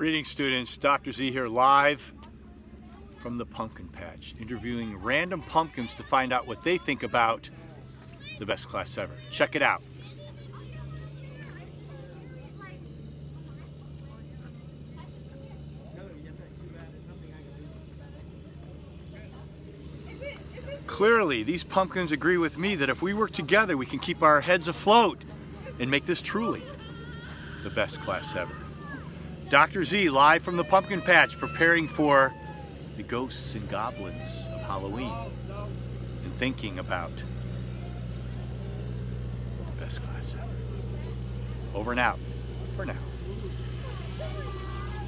Greetings students, Dr. Z here live from the pumpkin patch, interviewing random pumpkins to find out what they think about the best class ever. Check it out. Clearly, these pumpkins agree with me that if we work together, we can keep our heads afloat and make this truly the best class ever. Dr. Z live from the pumpkin patch preparing for the ghosts and goblins of Halloween and thinking about the best class ever. Over and out for now.